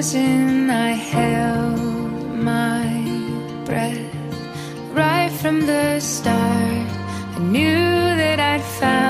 frozen, I held my breath. Right from the start, I knew that I'd found.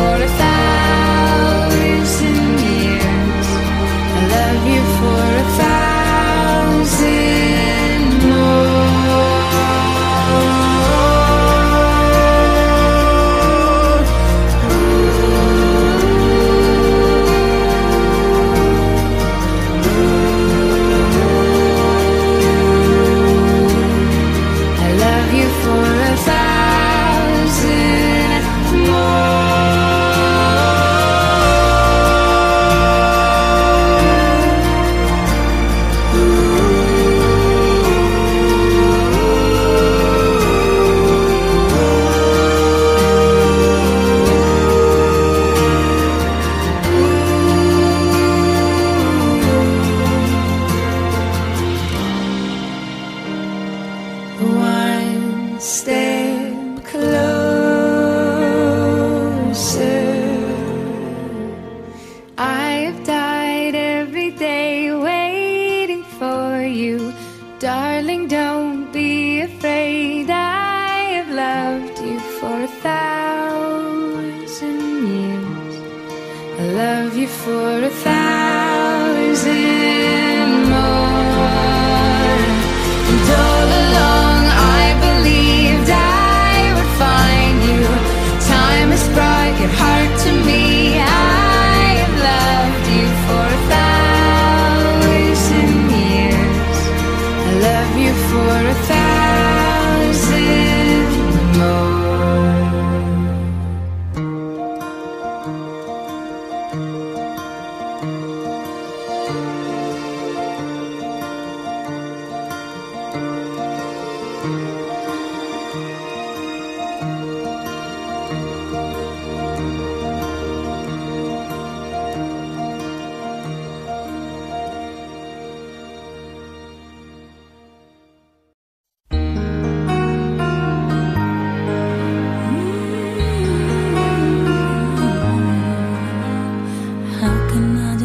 for Darling, don't be afraid. I have loved you for a thousand years. I love you for a thousand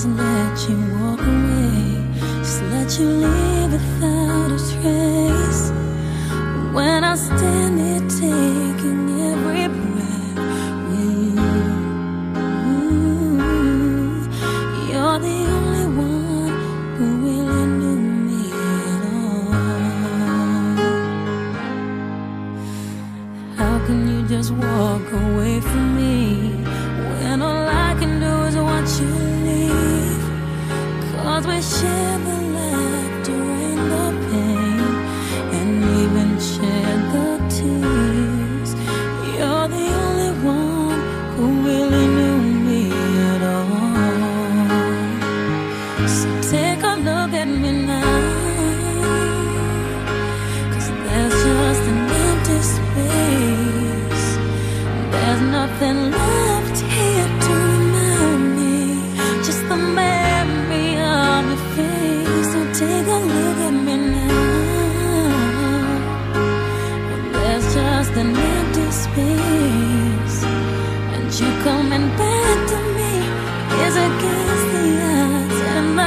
just let you walk away, just let you leave without a trace. When I stand here taking every breath with you, you're the only one who really knew me. How can you just walk away from me when all can do is watch you leave. Cause we share the laughter and the pain, and even share.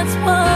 that's why.